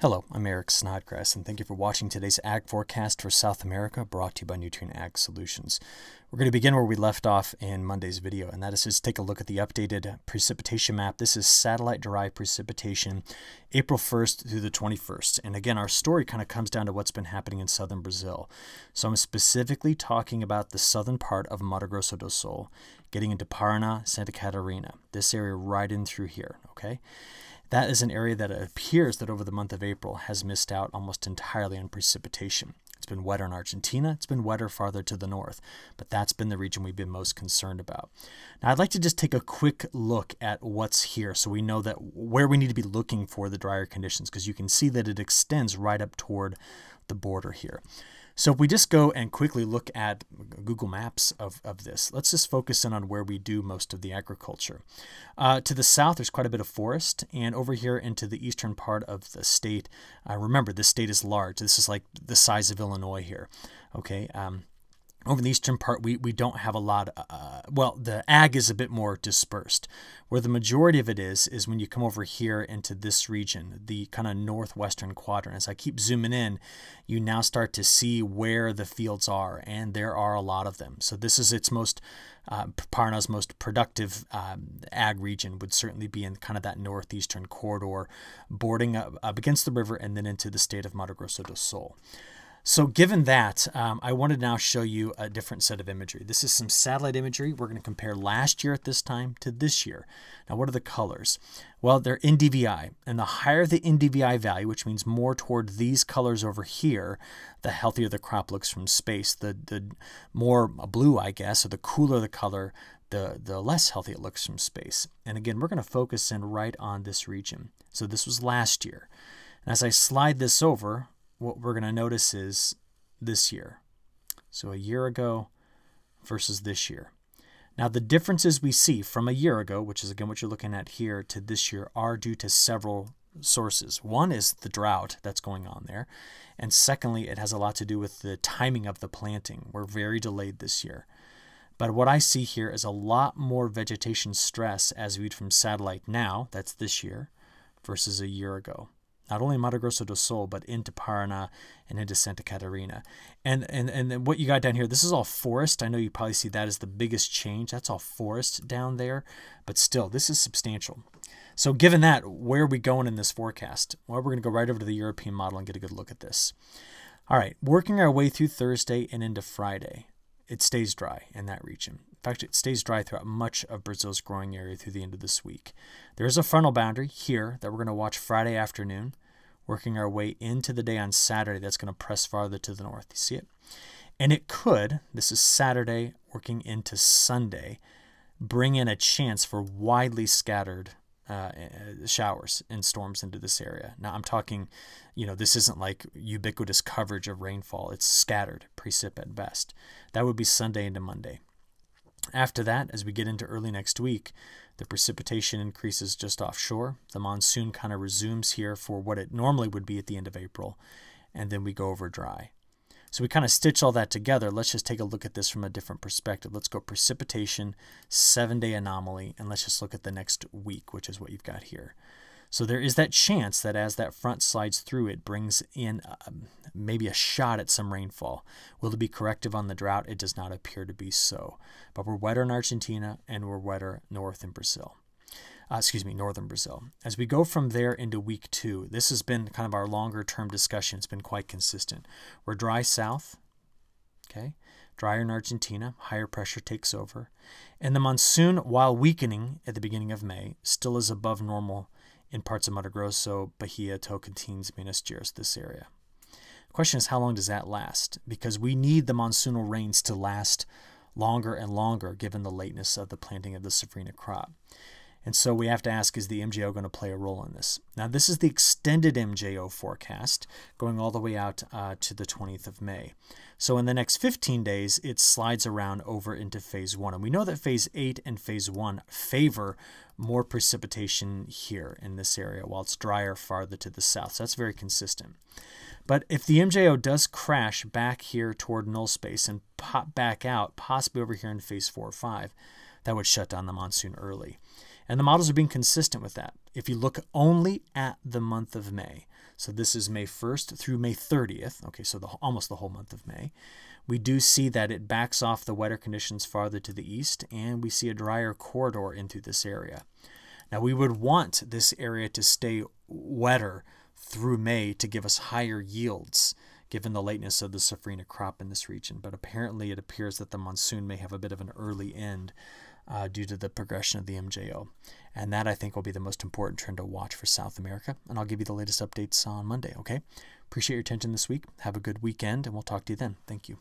Hello, I'm Eric Snodgrass, and thank you for watching today's Ag Forecast for South America, brought to you by Nutrien Ag Solutions. We're going to begin where we left off in Monday's video, and that is just take a look at the updated precipitation map. This is satellite-derived precipitation, April 1st through the 21st. And again, our story kind of comes down to what's been happening in southern Brazil. So I'm specifically talking about the southern part of Mato Grosso do Sul, getting into Paraná, Santa Catarina, this area right in through here, okay? That is an area that it appears that over the month of April has missed out almost entirely on precipitation. It's been wetter in Argentina, it's been wetter farther to the north, but that's been the region we've been most concerned about. Now, I'd like to just take a quick look at what's here so we know that where we need to be looking for the drier conditions because you can see that it extends right up toward the border here. So if we just go and quickly look at Google Maps of, of this, let's just focus in on where we do most of the agriculture. Uh, to the south, there's quite a bit of forest, and over here into the eastern part of the state, uh, remember, this state is large. This is like the size of Illinois here, okay? Um, over in the eastern part, we, we don't have a lot. Uh, well, the ag is a bit more dispersed. Where the majority of it is, is when you come over here into this region, the kind of northwestern quadrant. As I keep zooming in, you now start to see where the fields are, and there are a lot of them. So this is its most, uh, Paraná's most productive um, ag region would certainly be in kind of that northeastern corridor, boarding up, up against the river and then into the state of Mato Grosso do Sul. So given that, um, I want to now show you a different set of imagery. This is some satellite imagery. We're going to compare last year at this time to this year. Now, what are the colors? Well, they're NDVI, and the higher the NDVI value, which means more toward these colors over here, the healthier the crop looks from space. The, the more blue, I guess, or the cooler the color, the, the less healthy it looks from space. And again, we're going to focus in right on this region. So this was last year. And as I slide this over, what we're going to notice is this year. So a year ago versus this year. Now, the differences we see from a year ago, which is again what you're looking at here, to this year, are due to several sources. One is the drought that's going on there. And secondly, it has a lot to do with the timing of the planting. We're very delayed this year. But what I see here is a lot more vegetation stress as viewed from satellite now, that's this year, versus a year ago not only Mato Grosso do Sul, but into Paraná and into Santa Catarina. And, and, and what you got down here, this is all forest. I know you probably see that as the biggest change. That's all forest down there, but still, this is substantial. So given that, where are we going in this forecast? Well, we're going to go right over to the European model and get a good look at this. All right, working our way through Thursday and into Friday, it stays dry in that region. In fact, it stays dry throughout much of Brazil's growing area through the end of this week. There is a frontal boundary here that we're going to watch Friday afternoon, working our way into the day on Saturday that's going to press farther to the north. You see it? And it could, this is Saturday working into Sunday, bring in a chance for widely scattered uh, showers and storms into this area. Now, I'm talking, you know, this isn't like ubiquitous coverage of rainfall, it's scattered, precip at best. That would be Sunday into Monday. After that, as we get into early next week, the precipitation increases just offshore. The monsoon kind of resumes here for what it normally would be at the end of April, and then we go over dry. So we kind of stitch all that together. Let's just take a look at this from a different perspective. Let's go precipitation, seven day anomaly, and let's just look at the next week, which is what you've got here. So there is that chance that as that front slides through, it brings in um, maybe a shot at some rainfall. Will it be corrective on the drought? It does not appear to be so. But we're wetter in Argentina and we're wetter north in Brazil. Uh, excuse me, northern Brazil. As we go from there into week two, this has been kind of our longer term discussion. It's been quite consistent. We're dry south, okay? Drier in Argentina, higher pressure takes over. And the monsoon, while weakening at the beginning of May, still is above normal in parts of Mato Grosso, Bahia, Tocantins, Minas Gerais, this area. The question is, how long does that last? Because we need the monsoonal rains to last longer and longer given the lateness of the planting of the safrinha crop. And so we have to ask, is the MJO going to play a role in this? Now, this is the extended MJO forecast going all the way out uh, to the 20th of May. So in the next 15 days, it slides around over into phase one. And we know that phase eight and phase one favor more precipitation here in this area, while it's drier farther to the south. So that's very consistent. But if the MJO does crash back here toward null space and pop back out, possibly over here in phase four or five, that would shut down the monsoon early. And the models are being consistent with that. If you look only at the month of May, so this is May 1st through May 30th, okay, so the, almost the whole month of May, we do see that it backs off the wetter conditions farther to the east, and we see a drier corridor into this area. Now, we would want this area to stay wetter through May to give us higher yields given the lateness of the safrinha crop in this region. But apparently, it appears that the monsoon may have a bit of an early end uh, due to the progression of the MJO. And that, I think, will be the most important trend to watch for South America. And I'll give you the latest updates on Monday, okay? Appreciate your attention this week. Have a good weekend, and we'll talk to you then. Thank you.